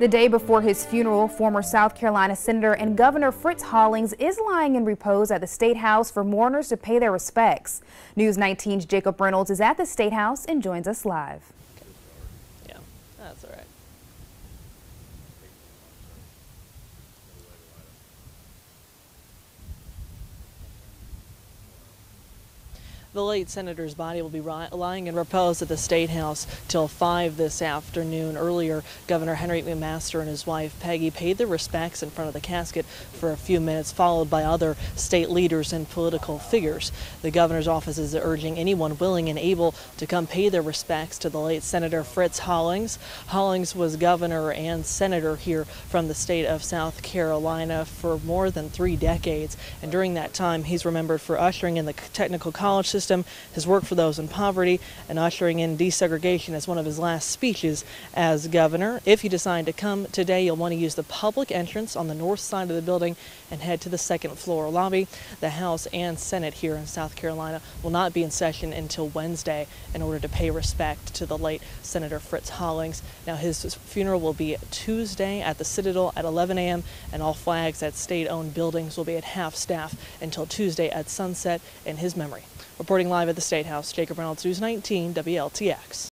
The day before his funeral, former South Carolina Senator and Governor Fritz Hollings is lying in repose at the State House for mourners to pay their respects. News 19's Jacob Reynolds is at the State House and joins us live. Yeah, that's all right. The late senator's body will be lying in repose at the State House till 5 this afternoon. Earlier, Governor Henry McMaster and his wife Peggy paid their respects in front of the casket for a few minutes, followed by other state leaders and political figures. The governor's office is urging anyone willing and able to come pay their respects to the late Senator Fritz Hollings. Hollings was governor and senator here from the state of South Carolina for more than three decades, and during that time, he's remembered for ushering in the technical college system system, his work for those in poverty, and ushering in desegregation as one of his last speeches as governor. If you decide to come today, you'll want to use the public entrance on the north side of the building and head to the second floor lobby. The House and Senate here in South Carolina will not be in session until Wednesday in order to pay respect to the late Senator Fritz Hollings. Now, his funeral will be Tuesday at the Citadel at 11 a.m., and all flags at state owned buildings will be at half staff until Tuesday at sunset in his memory. Reporting live at the State House, Jacob Reynolds, News 19, WLTX.